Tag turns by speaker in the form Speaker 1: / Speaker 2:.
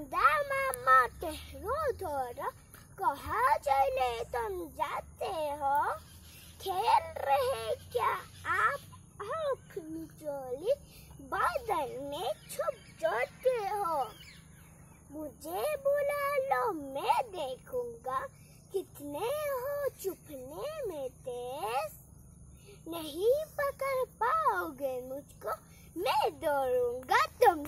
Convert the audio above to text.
Speaker 1: अंदर मामा ठहरो थोड़ा कहा चले तुम जाते हो। खेल रहे क्या आप? आँख मिचोली बादल में छुप जाते हो। मुझे बुला लो, मैं देखूँगा कितने हो छुपने में तेज। नहीं पकड़ पाओगे मुझको, मैं दौड़ूँगा तुम